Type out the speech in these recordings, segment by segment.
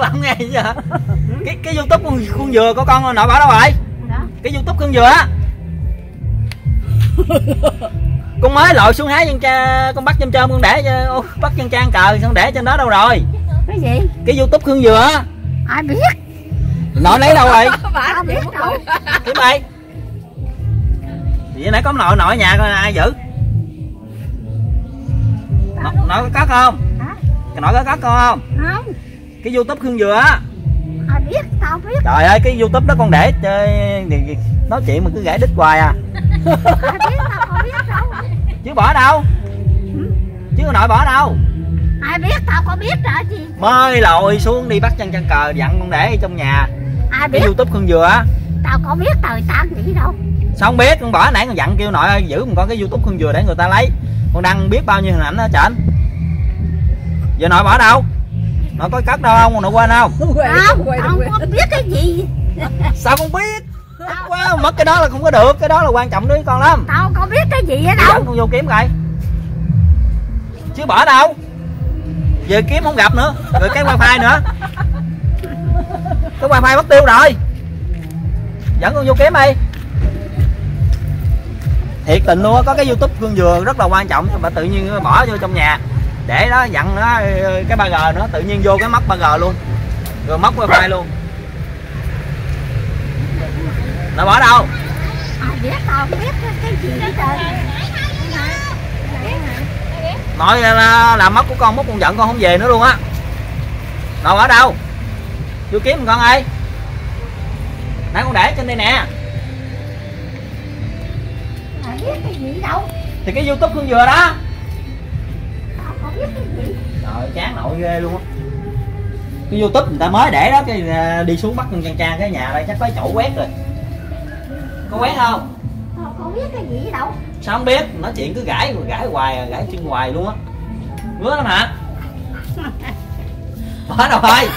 ngày giờ cái cái youtube con, con dừa của con nội bảo đâu rồi? Đó cái youtube con dừa á. Con mới lội xuống hái chân cha con bắt chân trơm con để cho- bắt chân trang cờ xong để trên đó đâu rồi? Cái gì? Cái youtube khương dừa ai biết? Nội lấy đâu rồi? Ai biết đâu. Kiếm đây vậy nãy có nội nội nhà coi ai giữ? Nội, có cất không? Nội có cất con không cái youtube khương dừa á. Ai biết tao biết. Trời ơi cái youtube đó con để chơi nói chuyện mà cứ gãy đít hoài à. Ai biết tao biết đâu. Chứ bỏ đâu. Chứ nội bỏ đâu. Ai biết tao có biết rồi gì mới lội xuống đi bắt chân chân cờ dặn con để trong nhà. Ai cái biết? Youtube khương dừa á. Tao có biết thời tao gì đâu. Sao không biết con bỏ nãy con dặn kêu nội ơi giữ một con cái youtube khương dừa để người ta lấy. Con đăng biết bao nhiêu hình ảnh đó trển giờ nội bỏ đâu nội có cất đâu không? Nội quên không không không có biết cái gì. Sao con biết? Quá mất cái đó là không có được cái đó là quan trọng đối với con lắm. Tao không có biết cái gì ở đâu dẫn con vô kiếm coi. Chứ bỏ đâu. Giờ kiếm không gặp nữa. Rồi cái wifi nữa. Cái wifi mất tiêu rồi. Dẫn con vô kiếm đi. Thiệt tình luôn á có cái youtube gương dừa rất là quan trọng mà tự nhiên bỏ vô trong nhà để đó dặn nó cái 3G nữa tự nhiên vô cái mất 3G luôn. Rồi mất wifi luôn. Nó bỏ đâu? Biết tao biết cái, gì nói là làm mất của con mất con giận con không về nữa luôn á. Đâu ở đâu? Vô kiếm con ơi. Nãy con để trên đây nè. Ai biết cái gì đâu. Thì cái youtube con vừa đó nội ghê luôn á. Cái youtube người ta mới để đó cái à, đi xuống bắt con trang trang cái nhà đây chắc có chỗ quét rồi. Có quét không? Tao không biết cái gì đâu? Sao không biết? Nói chuyện cứ gãi gãi hoài gãi chân hoài luôn á. Ngứa lắm hả? Bỏ đâu thôi.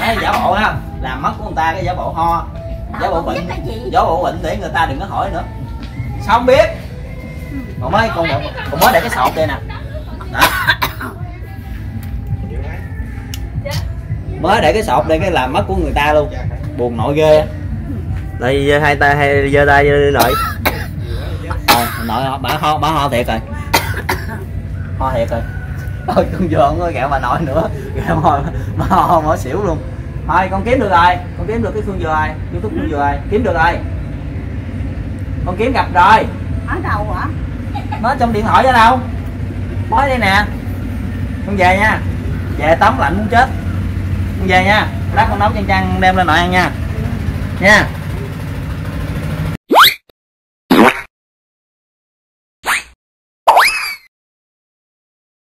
Đấy, giả bộ ha. Làm mất của người ta cái giả bộ ho. Giả tao bộ không bệnh cái giả bộ bệnh để người ta đừng có hỏi nữa. Sao không biết? Còn mới con con mới để cái sọt đây nè. Đó mới để cái sọt đây cái làm mất của người ta luôn. Buồn nội ghê. Đây hai tay hay giơ tay giơ lại rồi nội bà ho bà ho thiệt rồi. Ho thiệt rồi. Ôi con vừa không có kẹo bà nội nữa. Kẹo mà mà ho mở xỉu luôn. Thôi con kiếm được rồi. Con kiếm được cái phương dừa rồi. Youtube phương dừa rồi. Kiếm được rồi. Con kiếm gặp rồi. Ở đâu hả? Nó trong điện thoại ở đâu? Mới đây nè. Con về nha. Về tắm lạnh muốn chết về nha lát con nấu chan chan đem lên nội ăn nha. Nha.